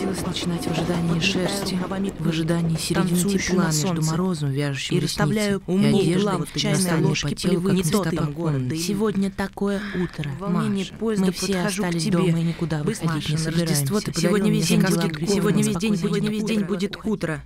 приходилось начинать в ожидании шерсти, в ожидании середины тепла между морозом, вяжущим и расставляю уму и главу в чайной ложке плевы не тот там города. Сегодня такое утро. Маша. мы все остались тебе. дома и никуда выходить Маша, не собираемся. Рождество собираемся. ты Сегодня весь день, будет, сегодня весь день, сегодня весь день будет утро.